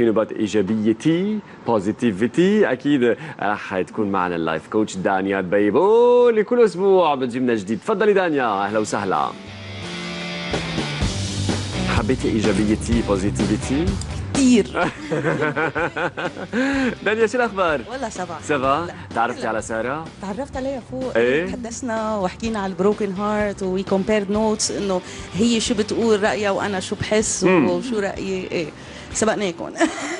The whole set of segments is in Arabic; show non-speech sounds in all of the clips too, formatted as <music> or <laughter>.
about إيجابيتي positivity أكيد راح تكون معنا ال life coach دانيا دبيبو اللي كل أسبوع بتجيب لنا جديد تفضلي دانيا أهلا وسهلا. حبيتي إيجابيتي positivity كثير دانيا شو الأخبار؟ والله ça va ça va؟ تعرفتي على سارة؟ تعرفت عليها فوق إيه؟ تحدثنا وحكينا على ال broken heart we compared notes إنه هي شو بتقول رأيها وأنا شو بحس وشو رأيي إيه. سبقناكم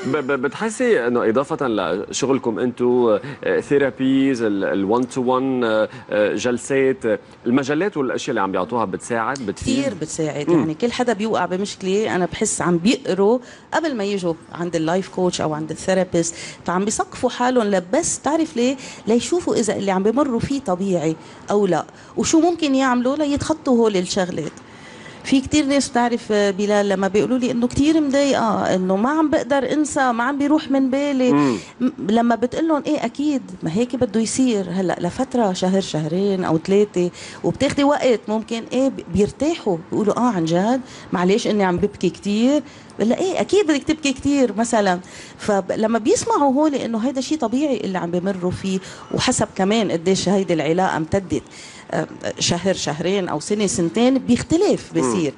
<laughs> بتحسي إنه إضافة لشغلكم أنتم therapists ال1 to 1 جلسات آه، المجلات والأشياء اللي عم بيعطوها بتساعد بتفيد؟ كثير بتساعد. يعني كل حدا بيوقع بمشكلة أنا بحس عم بيقروا قبل ما يجوا عند ال life coach أو عند ال therapist فعم بيثقفوا حالهم لبس تعرف ليه؟ ليشوفوا إذا اللي عم بمروا فيه طبيعي أو لا. وشو ممكن يعملوا؟ ليتخطوا هول الشغلات. في كتير ناس بتعرف آه، بلال لما بيقولوا لي إنه كتير مضايقة إنه ما عم بقدر انسى ما عم بيروح من بالي. م- لما بتقول لهم إيه أكيد ما هيك بده يصير. هلأ لفترة شهر شهرين أو ثلاثة وبتاخدي وقت ممكن إيه بي- بيرتاحوا. بيقولوا آه عن جد معلش إني عم ببكي كتير. ولا إيه أكيد بدك تبكي كتير مثلا. فلما بيسمعوا هول إنه هيدا شيء طبيعي اللي عم بمروا فيه وحسب كمان قديش هيدي العلاقة امتدت. شهر شهرين أو سنة سنتين بيختلف بصير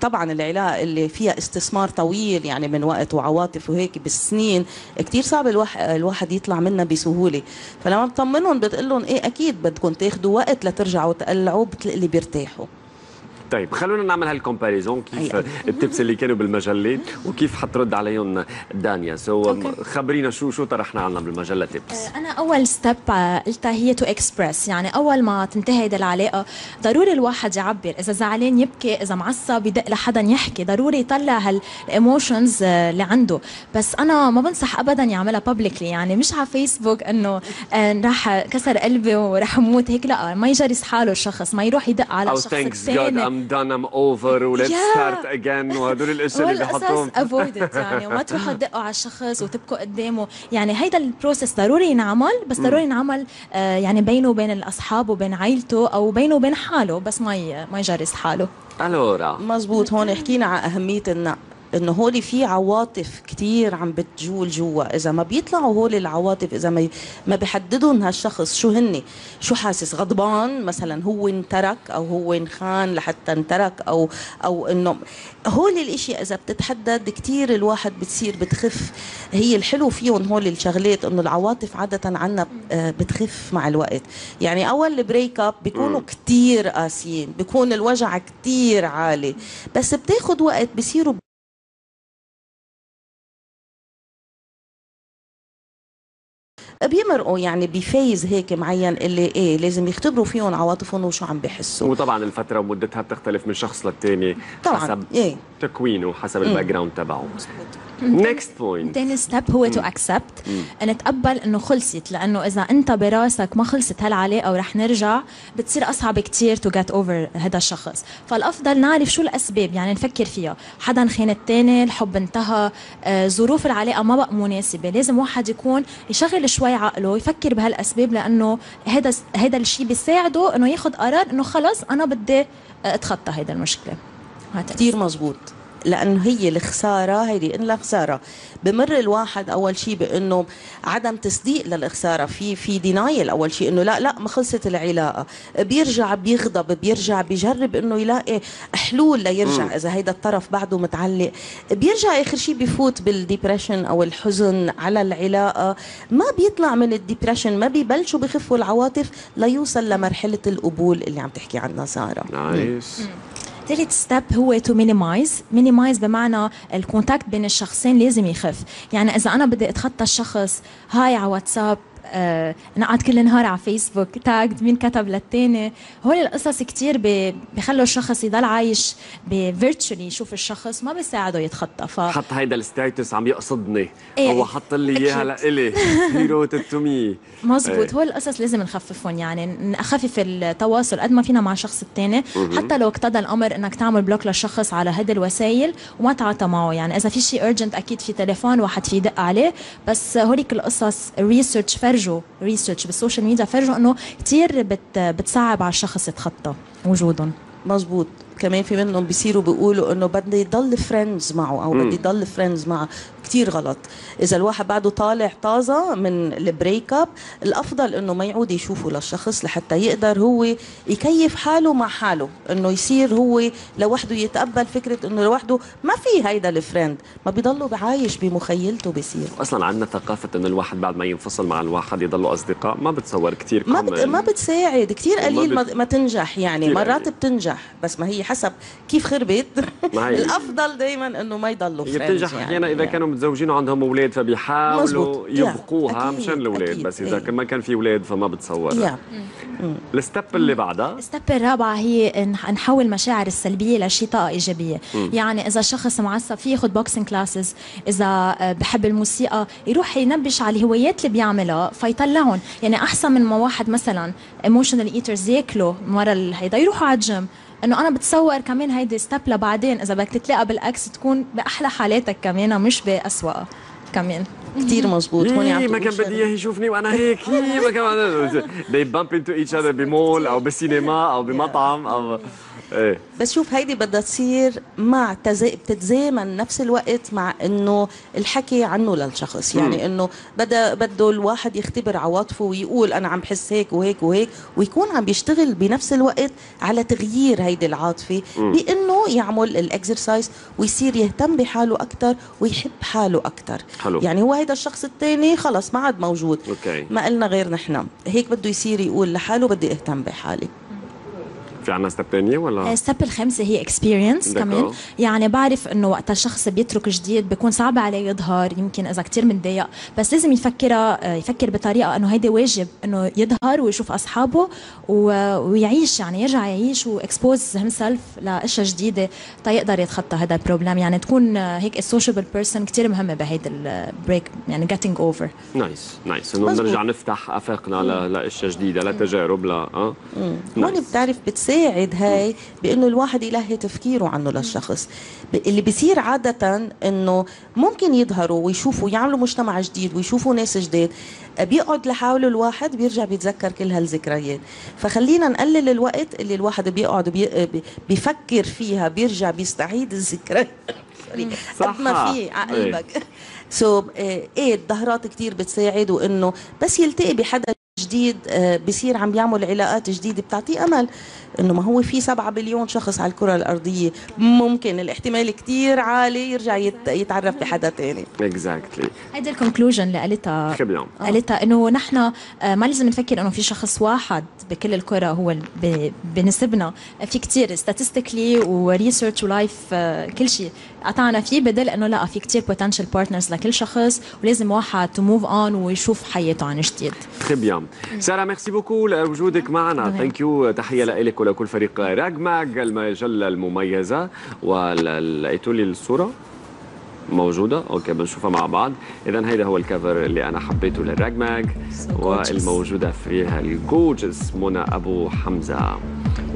طبعا العلاقه اللي فيها استثمار طويل يعني من وقت وعواطف وهيك بالسنين كتير صعب الواحد, الواحد يطلع منها بسهولة. فلما بطمنهم بتقول لهم إيه أكيد بدكم تاخذوا وقت لترجعوا تقلعوا بتلاقي بيرتاحوا. طيب خلونا نعمل هالكومباريزون كيف أي. التبس اللي كانوا بالمجلة وكيف حترد عليهم دانيا. so okay. خبرينا شو شو طرحنا عنا بالمجلة tips؟ أنا أول step قلتها هي to express يعني أول ما تنتهي هيدي العلاقة ضروري الواحد يعبر. إذا زعلان يبكي إذا معصب يدق لحدا يحكي. ضروري يطلع هال emotions اللي عنده. بس أنا ما بنصح ابدا يعملها publicly يعني مش على فيسبوك إنه آه، راح كسر قلبي وراح أموت. هيك لا ما يجرس حاله الشخص. ما يروح يدق على أو الشخص I'm over و let's Yeah. start again <laughs> وهدول الاشياء اللي بيحطوهم avoid يعني وما تروحوا <laughs> تدقوا على الشخص وتبكوا قدامه. يعني هيدا ال process ضروري ينعمل بس ضروري ينعمل آه، يعني بينه وبين الأصحاب وبين عائلته أو بينه وبين حاله بس ما ما يجرس حاله. ألورا. مزبوط هون حكينا على أهمية النقد. إنه هول في عواطف كتير عم بتجول جوا. إذا ما بيطلعوا هول العواطف إذا ما ما بحددهم هالشخص شو هن شو حاسس؟ غضبان؟ مثلا هو انترك أو هو انخان لحتى انترك أو أو إنه هول الاشياء إذا بتتحدد كتير الواحد بتصير بتخف. هي الحلو فيهم هول الشغلات إنه العواطف عادة عنا آه، بتخف مع الوقت. يعني أول ال break up بيكونوا كتير قاسيين بيكون الوجع كتير عالي. بس بتاخد وقت بصيروا بيمرقوا يعني ب phase هيك معين اللي إيه لازم يختبروا فيهم عواطفهم وشو عم بيحسوا وطبعا الفترة ومدتها بتختلف من شخص للتاني طبعا حسب إيه. تكوينه حسب ال background تبعه. next point تاني step هو to accept نتقبل إنه خلصت لأنه إذا أنت براسك ما خلصت هالعلاقة ورح نرجع بتصير أصعب كتير to get over هذا الشخص. فالأفضل نعرف شو الأسباب يعني نفكر فيها. حدا خان التاني الحب انتهى آه، ظروف العلاقة ما بقى مناسبة. لازم واحد يكون يشغل شوي عقله يفكر بهالأسباب لأنه هذا هذا الشيء بيساعده إنه ياخذ قرار إنه خلص أنا بدي أتخطى هيدا المشكلة. كتير مزبوط. لأنه هي الخساره هيدي إن لها خسارة. بمر الواحد أول شيء بإنه عدم تصديق للخسارة في في denial أول شيء إنه لا لا ما خلصت العلاقة. بيرجع بيغضب بيرجع بيجرب إنه يلاقي حلول ليرجع إذا هيدا الطرف بعده متعلق. بيرجع آخر شيء بيفوت بال depression أو الحزن على العلاقة. ما بيطلع من ال depression ما بيبلشوا بخفوا العواطف ليوصل لمرحلة القبول اللي عم تحكي عنها سارة. nice. ثالث step هو to minimize minimize بمعنى ال contact بين الشخصين لازم يخف. يعني إذا أنا بدي أتخطى الشخص هاي على واتساب نقعد كل النهار على فيسبوك tagged مين كتب للتاني. هول القصص كتير بيخلوا الشخص يضل عايش ب virtually يشوف الشخص ما بيساعده يتخطى. ف حط هيدا ال status عم يقصدني. إيه. هو حط لي إياها لإلي. هي wrote to me مزبوط هو القصص لازم نخففهم يعني نخفف التواصل قد ما فينا مع الشخص الثاني حتى لو اقتضى الأمر إنك تعمل block للشخص على هذه الوسائل وما تعاطى معه. يعني إذا في شيء urgent أكيد في تليفون واحد في يدق عليه. بس هوليك القصص ال research فرجوا research بال social media فرجوا إنه كثير بت بتصعب على الشخص يتخطى وجودهم. مزبوط كمان في منهم بيصيروا بيقولوا إنه بدي يضل friends معه أو بدي يضل friends معه. كتير غلط. إذا الواحد بعده طالع طازة من ال break up الأفضل إنه ما يعود يشوفه للشخص لحتى يقدر هو يكيف حاله مع حاله. إنه يصير هو لوحده يتقبل فكرة إنه لوحده ما في هيدا ال friend ما بيضله بعايش بمخيلته بيصير. أصلا عندنا ثقافة إنه الواحد بعد ما ينفصل مع الواحد يضلوا أصدقاء. ما بتصور كثير ما بت... ما بتساعد. كثير قليل ما بت- ما تنجح يعني. مرات قليل. بتنجح بس ما هي حسب كيف خربت. الأفضل دائما إنه ما يضلوا هي بتنجح يعني. أحيانا إذا كانوا متزوجين وعندهم أولاد فبيحاولوا يبقوها مشان الأولاد بس إذا إيه. كان ما كان في أولاد فما بتصور يا ال step اللي بعدها؟ ال step الرابعة هي نحول المشاعر السلبية لشيء طاقة إيجابية يعني إذا شخص معصب فيه ياخد boxing classes إذا آه، بحب الموسيقى يروح ينبش على الهوايات اللي بيعملها فيطلعهم. يعني أحسن من ما واحد مثلا emotional eaters ياكلوا ال- هيدا يروحوا على الجيم إنه أنا بتصور كمان هيدي step لبعدين. إذا بدك تتلاقى بال ex تكون بأحلى حالاتك كمان مش بأسوأ كمان. كثير مزبوط هون عم إيه ما تقول كان بدي. إياه يشوفني وأنا هيك. إيه ما كان <laughs> they bump into each other بمول أو بالسينما أو بمطعم أو إيه. بس شوف هيدي بدها تصير مع تزا... بتتزامن نفس الوقت مع إنه الحكي عنه للشخص. يعني إنه بدأ بده الواحد يختبر عواطفه ويقول أنا عم بحس هيك وهيك وهيك ويكون عم بيشتغل بنفس الوقت على تغيير هيدي العاطفة. بإنه يعمل ال exercise ويصير يهتم بحاله أكثر ويحب حاله أكثر حلو. يعني هو هيدا الشخص الثاني خلص ما عاد موجود. okay. ما قلنا غير نحن. هيك بده يصير يقول لحاله بدي أهتم بحالي. في عنا step ثانية ولا ال step الخامسة هي experience. كمان. يعني بعرف إنه وقت الشخص بيترك جديد بيكون صعب عليه يظهر يمكن إذا كتير متضايق. بس لازم يفكرها يفكر بطريقة إنه هيدي واجب إنه يظهر ويشوف أصحابه ويعيش يعني يرجع يعيش و expose himself لأشياء جديدة تيقدر يتخطى هذا ال problem يعني تكون هيك ال sociable person كتير مهمة بهيدي ال break يعني getting over nice nice إنه مزبوط. نرجع نفتح أفاقنا ل- لأشياء جديدة لتجارب لا آه؟ هون. بتعرف بتساعد هاي بإنه الواحد يلهي تفكيره عنه للشخص. اللي بيصير عادة إنه ممكن يظهروا ويشوفوا يعملوا مجتمع جديد ويشوفوا ناس جديد بيقعد لحاله الواحد بيرجع بيتذكر كل هالذكريات. فخلينا نقلل الوقت اللي الواحد بيقعد بي بي- بيفكر فيها بيرجع بيستعيد الذكريات. <laughs> قد ما. في على قلبك. so إيه الظهرات كتير بتساعد وانه بس يلتقي بحدا جديد آه، بصير عم بيعمل علاقات جديدة بتعطيه أمل إنه ما هو في سبعة بليون شخص على الكرة الأرضية. ممكن الاحتمال كتير عالي يرجع يت- يتعرف بحدا تاني. exactly هيدي ال conclusion اللي قالتها. قالتها إنه نحن آه، ما لازم نفكر إنه في شخص واحد بكل الكرة هو بنسبنا. في كتير statistically و research و life كل شيء. قطعنا فيه بدل إنه لا في كتير potential partners لكل شخص ولازم واحد to move on ويشوف حياته عن جديد. très bien ساره merci beaucoup لوجودك معنا. thank you تحية لك ولكل فريق راج ماج المجله المميزة ولقيتوا لي الصورة موجودة. okay بنشوفها مع بعض. اذا هيدا هو ال cover اللي أنا حبيته للراج ماج. والموجودة فيها الجوجس منى أبو حمزة.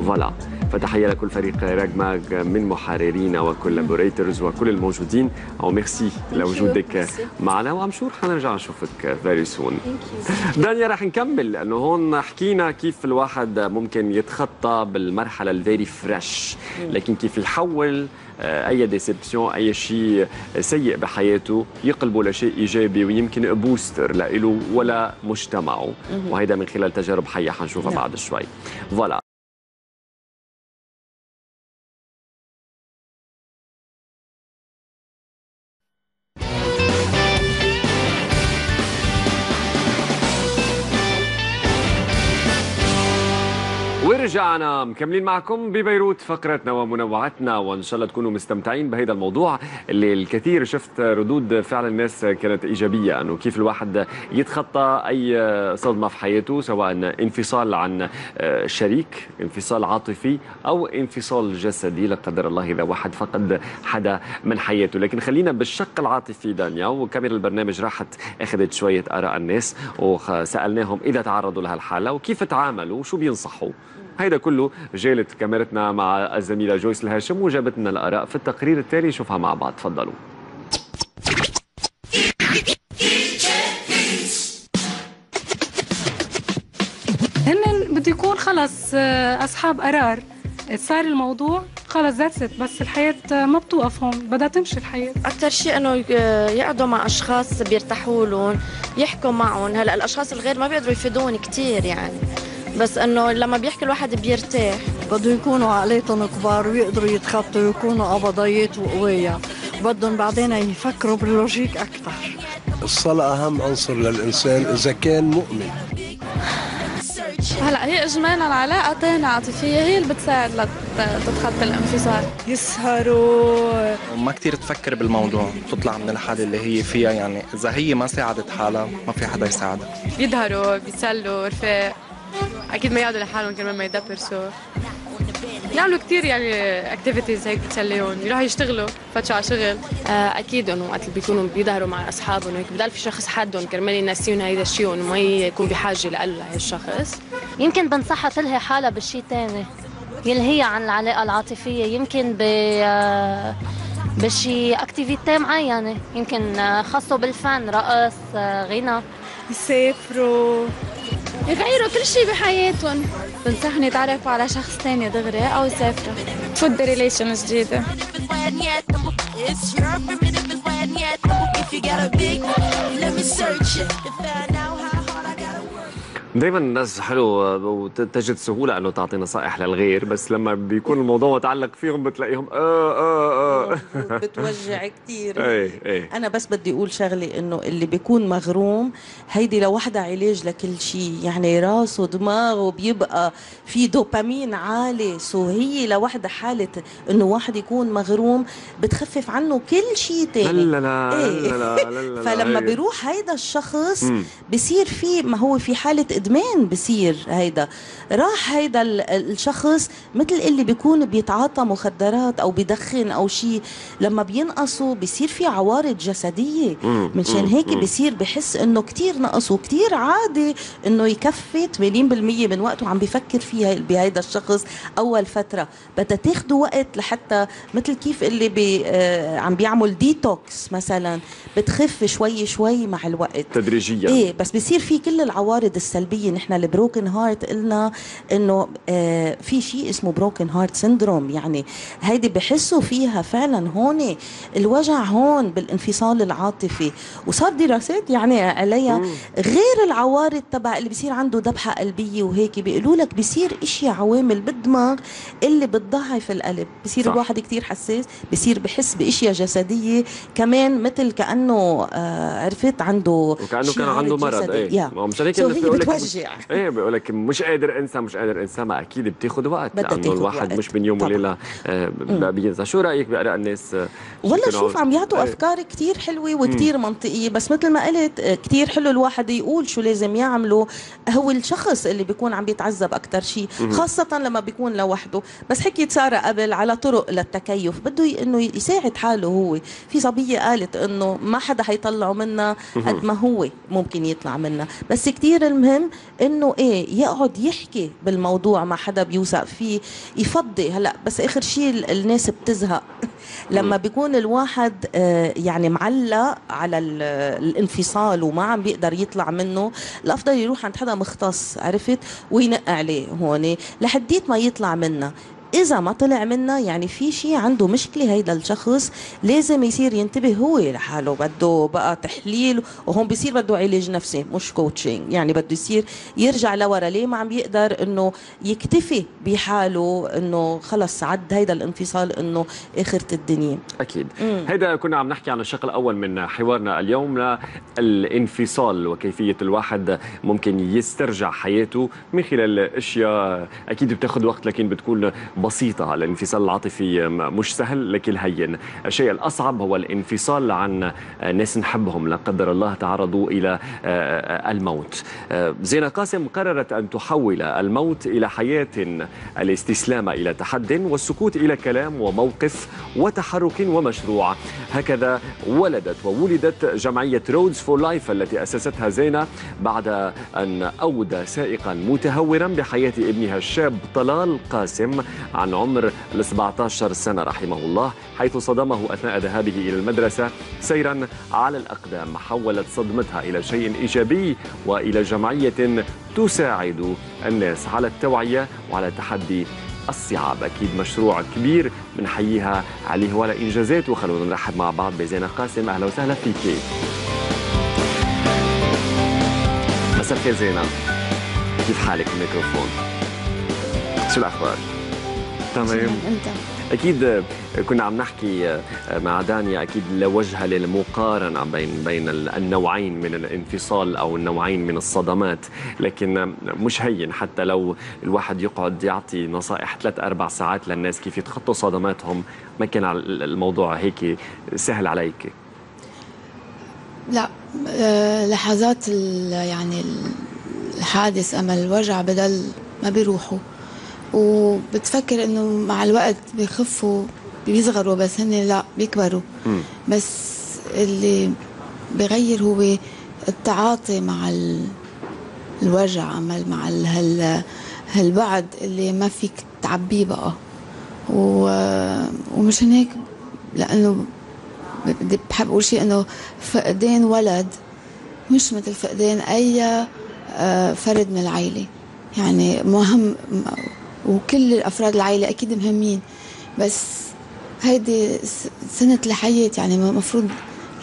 voilà فتحية لكل فريق راج ماج من محررين و collaborateurs وكل الموجودين. أو ميرسي لوجودك معنا. و I'm sure حنرجع نشوفك very soon دانيا رح نكمل. لأنه هون حكينا كيف الواحد ممكن يتخطى بالمرحلة ال very fresh. لكن كيف يحول آه، أي déception أي شيء سيء بحياته يقلبه لشيء إيجابي ويمكن booster لإله ولا مجتمعه. وهيدا من خلال تجارب حية حنشوفها نعم. بعد شوي. voilà ورجعنا مكملين معكم ببيروت فقرتنا ومنوعاتنا وإن شاء الله تكونوا مستمتعين بهذا الموضوع اللي الكثير شفت ردود فعل الناس كانت إيجابية إنه كيف الواحد يتخطى أي صدمة في حياته سواء انفصال عن شريك انفصال عاطفي أو انفصال جسدي لا قدر الله إذا واحد فقد حدا من حياته. لكن خلينا بالشق العاطفي دانيا وكاميرا البرنامج راحت أخذت شوية آراء الناس وسألناهم إذا تعرضوا لهالحالة وكيف تعاملوا وشو بينصحوا؟ هيدا كله جالت كاميرتنا مع الزميلة جويس الهاشم وجابت لنا الآراء في التقرير التالي. نشوفها مع بعض. تفضلوا. هن بده يكون خلص آه، أصحاب قرار. صار الموضوع خلص ذاتس بس الحياة ما بتوقف هون بدها تمشي الحياة. أكثر شيء إنه يقعدوا مع أشخاص بيرتاحوا لهم يحكوا معهم. هلأ الأشخاص الغير ما بيقدروا يفيدون كثير يعني. بس إنه لما بيحكي الواحد بيرتاح. بدهم يكونوا عقليتهم كبار ويقدروا يتخطوا ويكونوا قبضيات وقوية. بدهم بعدين يفكروا باللوجيك أكثر الصلاة أهم عنصر للإنسان إذا كان مؤمن. هلا هي اجمالا علاقتين عاطفية. هي اللي بتساعد لتتخطى الانفصال. يسهروا. وما كتير تفكر بالموضوع تطلع من الحالة اللي هي فيها. يعني إذا هي ما ساعدت حالها ما في حدا يساعدها. بيظهروا بيتسلوا رفاق. أكيد ما يقعدوا لحالهم كرمال ما يدبرسوا يعملوا كثير يعني activities هيك بتسليهم يروحوا يشتغلوا فتشوا على شغل. آه أكيد إنه وقت اللي بيكونوا بيظهروا مع أصحابهم هيك بضل في شخص حدهم كرمال ينسيهم هيدا الشيء وانه ما يكون بحاجة لقلب لهي الشخص. يمكن بنصحها تلهي حالها بشيء تاني يلهيها عن العلاقة العاطفية يمكن ب آه، بشي activity معينة يمكن آه، خاصة بالفن رقص غنى. يسافروا. يغيروا كل شيء بحياتهم. بنصحهم يتعرفوا على شخص تاني دغري أو يسافروا. تفوت ريليشن جديدة. دايما الناس حلو وتجد سهولة إنه تعطي نصائح للغير بس لما بيكون الموضوع متعلق فيهم بتلاقيهم آه آه آه. بتوجع كثير <laughs> إيه إيه. أنا بس بدي أقول شغلة إنه اللي بيكون مغروم هيدي لوحدها علاج لكل شيء يعني راسه دماغه بيبقى في دوبامين عالي. سو هي لوحدها حالة إنه واحد يكون مغروم بتخفف عنه كل شيء لا تاني. لا لا إيه. لا لا لا لا <laughs> فلما بيروح هيدا الشخص. بصير في ما هو في حالة إدمان بصير هيدا راح هيدا ال- الشخص مثل اللي بيكون بيتعاطى مخدرات أو بدخن أو شيء لما بينقصوا بصير في عوارض. منشان مم. هيك. بصير بحس إنه كتير نقص وكتير عادي إنه يكفي 80% من وقته عم بيفكر فيها بهيدا الشخص أول فترة بدها تاخدوا وقت لحتى مثل كيف اللي بي آه عم بيعمل ديتوكس مثلا بتخف شوي شوي مع الوقت تدريجيا إيه بس بصير في كل العوارض السلبية نحن ال broken heart قلنا إنه آه في شيء اسمه broken heart syndrome يعني هيدي بحسوا فيها فعلا هون الوجع هون بالانفصال العاطفي. وصار دراسات يعني عليها غير العوارض تبع اللي بصير عنده ذبحه قلبية وهيك. بيقولوا لك بصير اشياء عوامل بالدماغ اللي بتضعف القلب. بصير صح. الواحد كتير حساس بصير بحس بإشياء جسدية. كمان مثل كأنه آه عرفت عنده وكأنه كان عنده مرض. إيه. هو مشان هيك So بيقول لك بتوجع إيه بيقول لك مش قادر أنسى مش قادر أنسى ما أكيد بتاخذ وقت. لأنه الواحد وقت. مش من يوم. وليلة آه، بينسى. شو رأيك بآراء الناس؟ آه، والله شوف عم- يعطوا إيه. أفكار كتير حلوة وكتير منطقية بس مثل ما قلت آه، كتير حلو الواحد يقول شو لازم يعمله. هو الشخص اللي بيكون عم بيتعذب أكثر شيء خاصة لما بيكون لوحده. بس حكيت ساره قبل على طرق للتكيف. بده إنه يساعد حاله هو. في صبية قالت إنه ما حدا حيطلعه منا قد ما هو ممكن يطلع منا. بس كتير المهم إنه إيه يقعد يحكي بالموضوع مع حدا بيوثق فيه يفضي. هلأ بس آخر شيء ال- الناس بتزهق. <laughs> لما بيكون الواحد آه، يعني معلق على ال- الانفصال وما عم بيقدر يطلع منه الأفضل يروح عند حدا مختص عرفت؟ وينق عليه هون لحديت ما يطلع منها إذا ما طلع منا يعني في شيء عنده مشكلة هيدا الشخص لازم يصير ينتبه هو لحاله بده بقى تحليل وهون بيصير بده علاج نفسي مش كوتشنج يعني بده يصير يرجع لورا ليه ما عم بيقدر؟ إنه يكتفي بحاله إنه خلص عد هيدا الانفصال إنه آخرة الدنيا. أكيد. مم. هيدا كنا عم نحكي عن الشق الأول من حوارنا اليوم الانفصال وكيفية الواحد ممكن يسترجع حياته من خلال أشياء أكيد بتاخذ وقت لكن بتكون بسيطة. الانفصال العاطفي مش سهل لكن هين. الشيء الأصعب هو الانفصال عن ناس نحبهم لا قدر الله تعرضوا إلى الموت. زينة قاسم قررت أن تحول الموت إلى حياة الاستسلام إلى تحد والسكوت إلى كلام وموقف وتحرك ومشروع. هكذا ولدت وولدت جمعية Roads for Life التي أسستها زينة بعد أن أودى سائقا متهورا بحياة ابنها الشاب طلال قاسم عن عمر ال 17 سنة رحمه الله حيث صدمه أثناء ذهابه إلى المدرسة سيرا على الأقدام حولت صدمتها إلى شيء إيجابي وإلى جمعية تساعد الناس على التوعية وعلى تحدي الصعاب. أكيد مشروع كبير بنحييها عليه ولا إنجازاته خلونا نرحب مع بعض بزينة قاسم. أهلا وسهلا فيكي مساء الخير زينة. كيف حالك؟ الميكروفون. شو الأخبار؟ تمام. أكيد كنا عم نحكي مع دانيا أكيد لوجهه للمقارنة بين بين النوعين من الانفصال أو النوعين من الصدمات. لكن مش هين حتى لو الواحد يقعد يعطي نصائح ثلاث أربع ساعات للناس كيف يتخطوا صدماتهم ما كان الموضوع هيك سهل عليك. لا آه، لحظات يعني الحادث أما الوجع بدل ما بيروحوا. وبتفكر إنه مع الوقت بيخفوا بيصغروا بس هن لا بيكبروا. بس اللي بغير هو التعاطي مع ال- الوجع عمل مع ال- هال هالبعد اللي ما فيك تعبيه بقى. و... ومشان هيك لأنه بدي بحب أقول شيء إنه فقدان ولد مش مثل فقدان أي آه، فرد من العائله يعني مهم وكل أفراد العائلة أكيد مهمين بس هيدي س- سنة الحياة يعني المفروض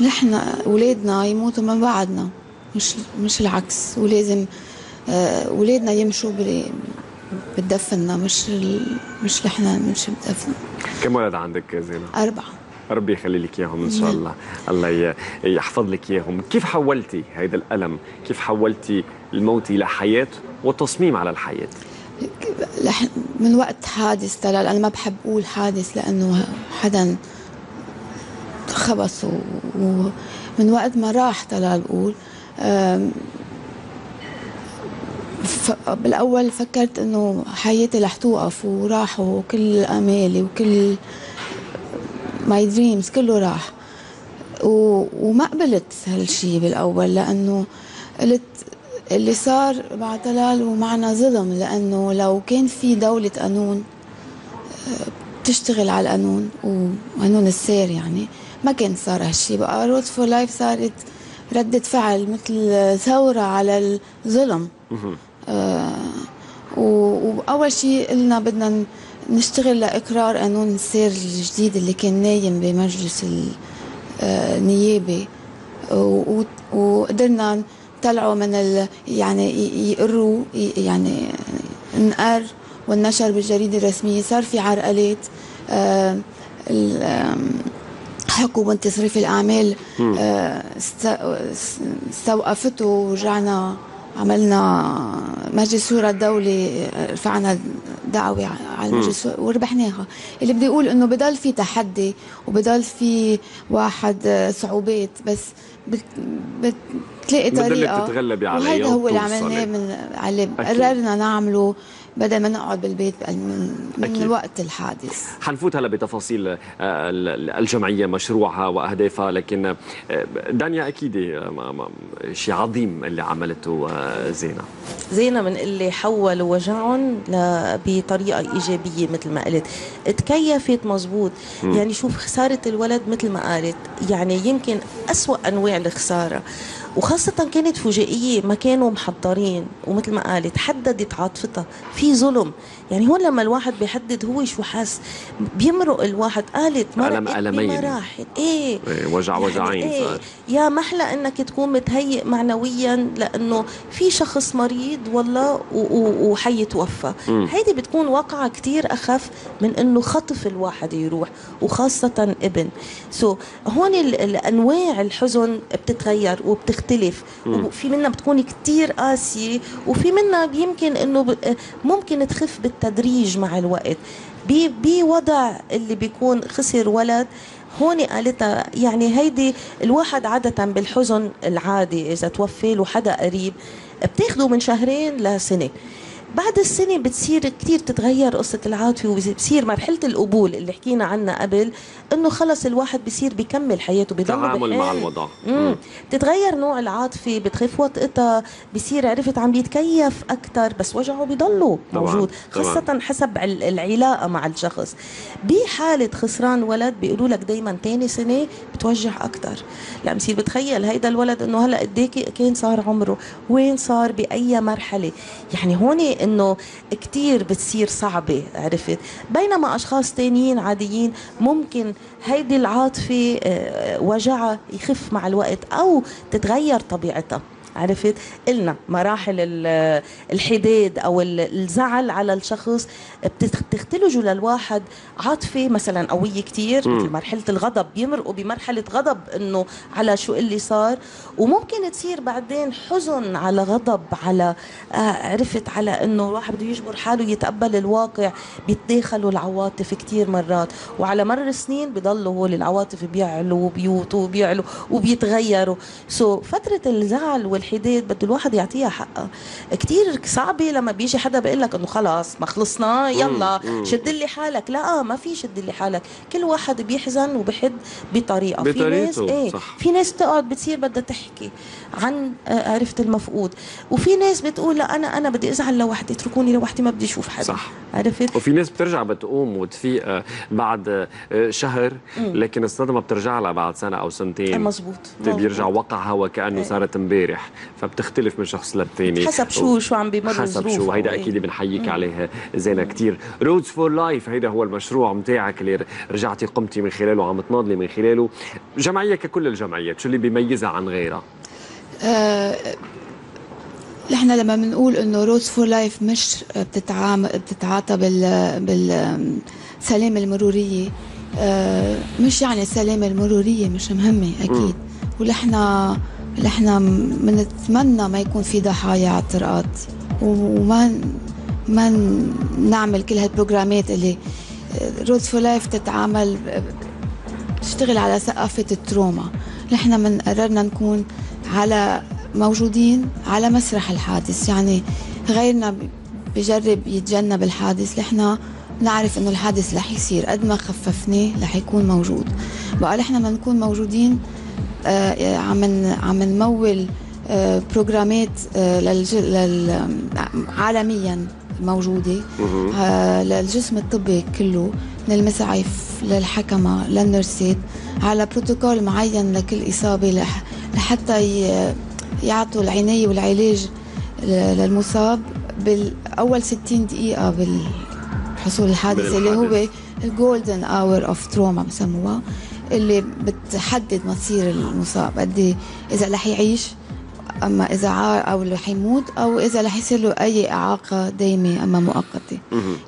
نحن اولادنا يموتوا من بعدنا مش مش العكس. ولازم آه، اولادنا يمشوا بتدفننا مش ال... مش نحن نمشي بدفن كم ولد عندك زينه أربعة. ربي يخلي لك إياهم إن شاء الله. الله ي- يحفظ لك إياهم. كيف حولتي هذا الألم؟ كيف حولتي الموت إلى حياة والتصميم على الحياة؟ لح... من وقت حادث طلال أنا ما بحب أقول حادث لأنه حدا خبص. ومن وقت ما راح طلال. ف... بالأول فكرت إنه حياتي رح توقف وراحوا كل أمالي وكل my dreams كله راح. وما قبلت هالشي بالأول لأنه قلت اللي صار مع طلال ومعنا ظلم لأنه لو كان في دولة قانون آه، بتشتغل على القانون وقانون السير يعني ما كان صار هالشي. بقى Roads for Life صارت ردة فعل مثل ثورة على الظلم. آه، وأول شيء قلنا بدنا نشتغل لإقرار قانون السير الجديد اللي كان نايم بمجلس آه، النيابي وقدرنا نطلعوا من ال يعني يقروا يعني انقر والنشر بالجريدة الرسمية صار في عرقلات حكومة تصريف الأعمال. آه، است- استوقفته ورجعنا عملنا مجلس شورى الدولة آه، رفعنا دعوة على. المجلس وربحناها اللي بدي أقول إنه بضل في تحدي وبضل في واحد آه، صعوبات بس بتلاقي طريقة بتتغلبي عليها وهيدا هو اللي. عملناه من أكيد. قررنا نعمله بدل ما نقعد بالبيت من, من أكيد. وقت الحادث. حنفوت هلا بتفاصيل آه، ال- الجمعية مشروعها وأهدافها لكن آه، دانيا أكيد آه، ما- ما- شيء عظيم اللي عملته زينة. زينة من اللي حولوا وجعهم بطريقة إيجابية مثل ما قلت. تكيفت مزبوط. مم. يعني شوف خسارة الولد مثل ما قالت يعني يمكن أسوأ أنواع الخسارة. وخاصة كانت فجائية ما كانوا محضرين ومثل ما قالت حددت عاطفتها في ظلم. يعني هون لما الواحد بيحدد هو شو حاس بيمرق الواحد. قالت ألم ألمين. بمراحل إيه. إيه، وجع يعني وجعين إيه. صار يا محلى إنك تكون متهيئ معنويا لأنه في شخص مريض والله وحيتوفى. هيدي بتكون واقعة كتير أخف من إنه خطف الواحد يروح وخاصة ابن. سو so, هون ال- الأنواع الحزن بتتغير وبتختلف مم. وفي منها بتكون كتير قاسية وفي منها يمكن إنه ممكن تخف بالتدريج مع الوقت. بوضع اللي بيكون خسر ولد هون قالتها يعني هيدي الواحد عادة بالحزن العادي إذا توفى له حدا قريب بتاخده من شهرين لسنة. بعد السنة بتصير كتير تتغير قصة العاطفة وبصير مرحلة القبول اللي حكينا عنها قبل إنه خلص الواحد بصير بيكمل حياته بيضل تعامل مع بحال. الوضع. امم بتتغير نوع العاطفة بتخف وطئتها بصير عرفت عم بيتكيف أكتر بس وجعه طبعاً، موجود طبعاً. خاصة حسب ال- العلاقة مع الشخص. بحالة خسران ولد بيقولوا لك دايما تاني سنة بتوجع أكتر. لا بصير بتخيل هيدا الولد إنه هلأ قد إيه كان صار عمره وين صار بأي مرحلة؟ يعني هون إنه كتير بتصير صعبة عرفت؟ بينما أشخاص تانيين عاديين ممكن هيدي العاطفة آه، وجعها يخف مع الوقت أو تتغير طبيعتها. عرفت؟ قلنا مراحل ال- الحداد أو ال- الزعل على الشخص بتخ- بتختلجوا للواحد عاطفه مثلا قويه كتير مم. مثل مرحلة الغضب. بيمرقوا بمرحله غضب إنه على شو اللي صار. وممكن تصير بعدين حزن على غضب على آه عرفت؟ على إنه الواحد بده يجبر حاله يتقبل الواقع. بيتداخلوا العواطف كتير مرات. وعلى مر السنين بضلوا هول العواطف بيعلوا وبيوطوا وبيعلوا وبيتغيروا. سو so فترة الزعل والحداد بده الواحد يعطيها حقها. كتير صعبة لما بيجي حدا بيقول لك إنه خلاص ما خلصنا يلا. شد لي حالك. لا ما في شد لي حالك. كل واحد بيحزن وبحد بطريقة. في ناس إيه صح. في ناس تقعد بتصير بدها تحكي عن آه، عرفت المفقود. وفي ناس بتقول لا أنا أنا بدي أزعل لوحدي اتركوني لوحدي ما بدي أشوف حدا. صح. عرفت؟ وفي ناس بترجع بتقوم وتفيق آه، بعد آه، شهر. لكن الصدمة بترجع لها بعد سنة أو سنتين. مزبوط بيرجع وقعها وكأنه إيه. صارت امبارح. فبتختلف من شخص للتاني حسب شو شو عم بمر حسب شو. هيدا إيه. أكيد بنحييك مم. عليها زينة كتير. Roads for Life هيدا هو المشروع متاعك اللي رجعتي قمتي من خلاله وعم تناضلي من خلاله. جمعية ككل الجمعيات شو اللي بيميزها عن غيرها؟ آه، نحن لما بنقول إنه Roads for Life مش بتتعامل بتتعاطى بال بالسلامة المرورية آه، مش يعني السلامة المرورية مش مهمة أكيد. ونحن نحن بنتمنى ما يكون في ضحايا على الطرقات. وما ما نعمل كل هالبروجرامات اللي Roads for Life تتعامل تشتغل على ثقافة ال trauma. نحن من قررنا نكون على موجودين على مسرح الحادث. يعني غيرنا بجرب يتجنب الحادث. نحن نعرف إنه الحادث رح يصير قد ما خففناه رح يكون موجود. بقى نحن بدنا نكون موجودين عم ن- عم نمول آه، بروجرامات آه،. عالميا. آه، للجسم الطبي كله من المسعف للحكمة للنرسات على بروتوكول معين لكل إصابة لح لحتى يعطوا العناية والعلاج للمصاب بالأول 60 دقيقة بالحصول الحادث اللي هو. ال golden hour of trauma بسموها اللي بتحدد مصير المصاب قد إيه؟ إذا رح يعيش أما إذا عار أو رح يموت أو إذا رح يصير له أي إعاقة دايمة أما مؤقتة.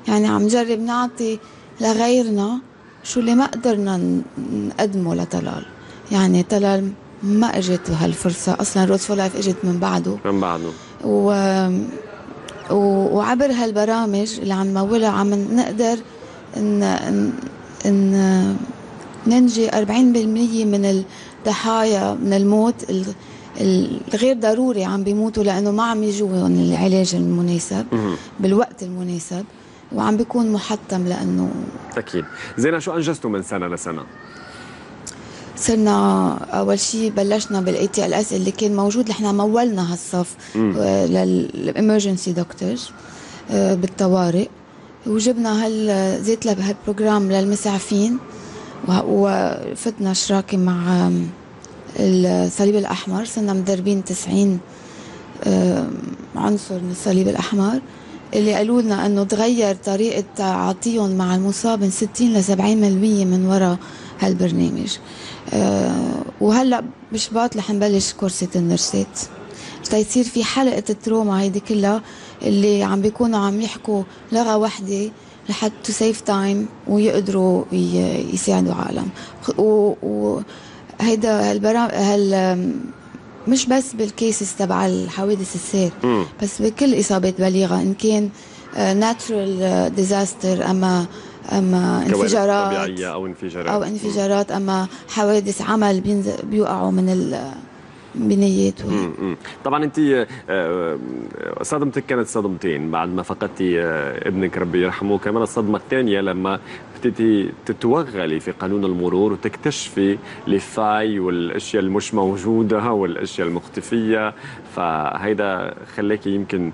يعني عم نجرب نعطي لغيرنا شو اللي ما قدرنا نقدمه لطلال. يعني طلال ما إجت هالفرصة أصلا Roads for Life إجت من بعده. من بعده. و... و... وعبر هالبرامج اللي عم نمولها عم نقدر ان ان, إن ننجي 40% من الضحايا من الموت ال- الغير ضروري عم بيموتوا لأنه ما عم يجوهم العلاج المناسب بالوقت المناسب وعم بيكون محطم لأنه أكيد. زينة شو أنجزتوا من سنة لسنة؟ صرنا أول شيء بلشنا بالاي تي ال اس اللي كان موجود نحن مولنا هالصف مم. للإمرجنسي دكتورز بالطوارئ وجبنا هال زيت لب هالبروجرام للمسعفين. وفتنا شراكه مع الصليب الأحمر. صرنا مدربين 90 آم، عنصر من الصليب الأحمر. اللي قالوا لنا إنه تغير طريقة تعاطيهم مع المصاب من 60 ل 70% من وراء هالبرنامج. آه، وهلأ بشباط رح نبلش كورسة النرسات. تيصير في حلقة ال trauma هيدي كلها اللي عم بيكونوا عم يحكوا لغة وحدة. لحد to save time ويقدروا يساعدوا عالم وهيدا هالبرام هال مش بس بال cases تبع الحوادث السير. بس بكل إصابات بليغة إن كان natural disaster اما أما انفجارات طبيعية أو انفجارات أو انفجارات أما حوادث عمل بيوقعوا من مم. طبعا أنت آه، آه، صدمتك كانت صدمتين بعد ما فقدتي آه، ابنك ربي يرحمه كمان الصدمة الثانية لما ابتديتي تتوغلي في قانون المرور وتكتشفي الفاي والأشياء المش موجودة والأشياء المختفية فهيدا خلاكي يمكن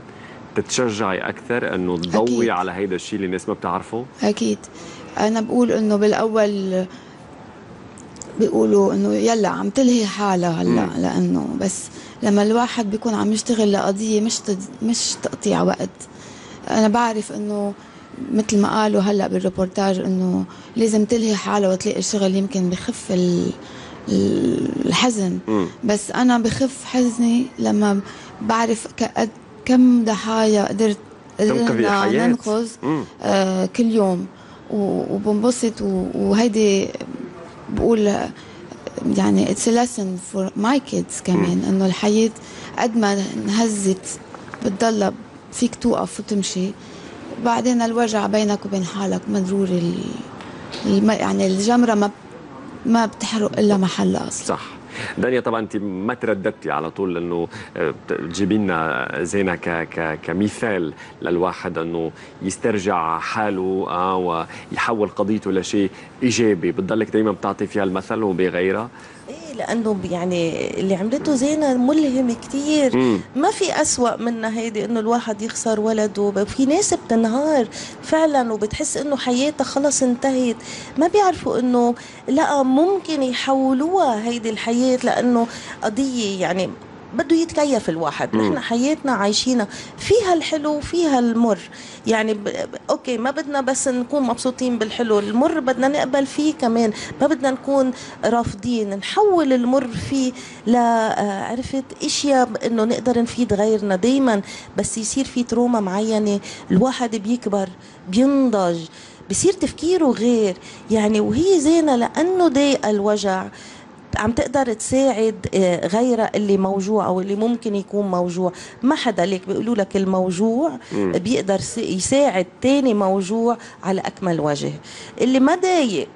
تتشجعي أكثر إنه تضوي. على هيدا الشيء اللي الناس ما بتعرفه أكيد أنا بقول إنه بالأول بيقولوا إنه يلا عم تلهي حالها هلا. لأنه بس لما الواحد بيكون عم يشتغل لقضية مش تد... مش تقطيع وقت أنا بعرف إنه مثل ما قالوا هلا بالريبورتاج إنه لازم تلهي حالها وتلاقي الشغل يمكن بخف ال- ال- الحزن مم. بس أنا بخف حزني لما بعرف ك- كم ضحايا قدرت قدرنا. ننقذ. آه كل يوم وبنبسط وهيدي بقول يعني it's lesson for my kids كمان إنه الحياة قد ما انهزت بتضلها فيك توقف وتمشي. بعدين الوجع بينك وبين حالك ال... الم... يعني الجمرة ما ما بتحرق إلا محلها أصلا صح. دانيا طبعا انت ما ترددتي على طول انه آه، تجيبي لنا زينة ك ك كمثال للواحد أنه يسترجع حاله آه ويحول قضيته لشيء إيجابي. بتضلك دائما بتعطي فيها المثل وبغيرها؟ لأنه يعني اللي عملته زينة ملهم كتير مم. ما في أسوأ منها هيدي إنه الواحد يخسر ولده في ناس بتنهار فعلا وبتحس إنه حياتها خلص انتهت ما بيعرفوا إنه لا ممكن يحولوها هيدي الحياة لأنه قضية يعني بده يتكيف الواحد. نحن حياتنا عايشينها. فيها الحلو وفيها المر. يعني ب... أوكي ما بدنا بس نكون مبسوطين بالحلو. المر بدنا نقبل فيه كمان. ما بدنا نكون رافضين. نحول المر فيه ل آه، عرفت أشياء إنه نقدر نفيد غيرنا دايما. بس يصير في تروما معينة. الواحد بيكبر بينضج بصير تفكيره غير. يعني وهي زينة لأنه ضايق الوجع. عم تقدر تساعد آه، غيرها اللي موجوع أو اللي ممكن يكون موجوع. ما حدا ليك بيقولوا لك الموجوع. بيقدر يساعد تاني موجوع على أكمل وجه. اللي ما ضايق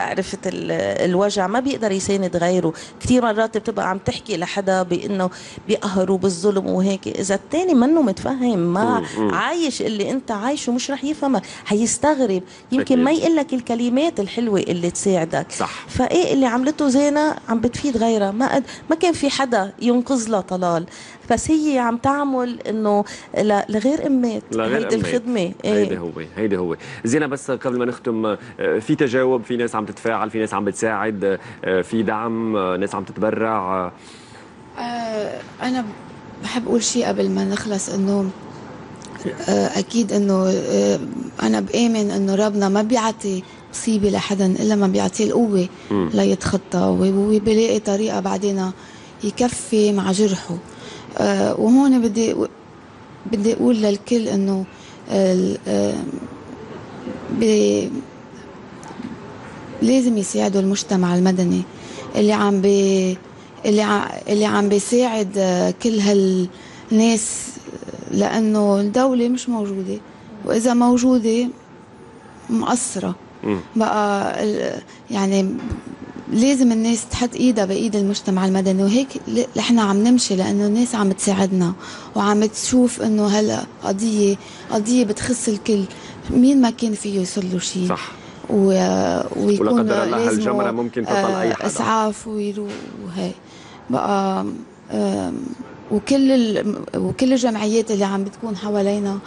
عرفت ال- الوجع ما بيقدر يساند غيره. كثير مرات بتبقى عم تحكي لحدا بإنه بيقهروا بالظلم وهيك. إذا التاني منه متفهم ما. عايش اللي أنت عايشه مش رح يفهمك حيستغرب. يمكن. ما يقول لك الكلمات الحلوة اللي تساعدك. صح. فإيه اللي عملته زينه عم بتفيد غيرها. ما قد ما كان في حدا ينقذ لها طلال. بس هي عم تعمل إنه ل- لغير إمات. لغير هيدي أمات. الخدمة. هيدي إيه هو هيدي هو. زينة بس قبل ما نختم آه، في تجاوب في ناس عم تتفاعل في ناس عم بتساعد آه، في دعم آه، ناس عم تتبرع. آه، أنا بحب أقول شيء قبل ما نخلص إنه أكيد إنه آه، أنا بآمن إنه ربنا ما بيعطي مصيبة لحدا إلا ما بيعطيه القوة. ليتخطى و- وبيلاقي طريقة بعدين يكفي مع جرحه آه، وهون بدي بدي أقول للكل إنه آه، لازم يساعدوا المجتمع المدني اللي عم بي اللي. اللي عم بيساعد آه، كل هالناس لأنه الدولة مش موجودة وإذا موجودة مقصرة. بقى يعني لازم الناس تحط ايدها بإيد المجتمع المدني وهيك نحن عم نمشي لأنه الناس عم تساعدنا وعم تشوف إنه هلا قضية قضية بتخص الكل مين ما كان فيه يوصل له شيء صح. و... ويكون ولا قدر ممكن تطل أي حدا. إسعاف وهي. بقى وكل ال... وكل الجمعيات اللي عم بتكون حوالينا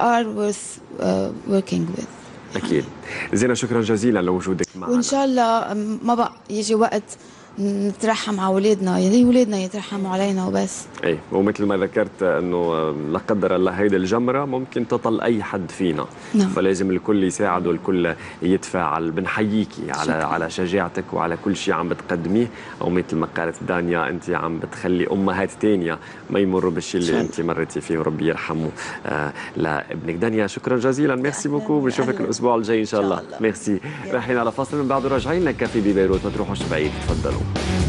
are worth uh, working with. أكيد. زينة شكرا جزيلا لوجودك معنا. وإن شاء الله ما بقى يجي وقت نترحم على اولادنا يعني اولادنا يترحموا علينا وبس. اي ومثل ما ذكرت إنه لا قدر الله هيدي الجمرة ممكن تطل أي حد فينا. نعم. فلازم الكل يساعد والكل يتفاعل بنحييكي على شكراً. على شجاعتك وعلى كل شيء عم بتقدميه. ومثل ما قالت دانيا أنت عم بتخلي أمهات تانية ما يمروا بالشيء اللي. أنت مريتي فيه وربي يرحمه آه لابنك. دانيا شكرا جزيلا. merci beaucoup. بنشوفك. الأسبوع الجاي إن شاء الله. ميرسي. رايحين على فاصل. من بعد راجعين لك كافي ببيروت. ما تروحوش بعيد. تفضلوا. Thank you.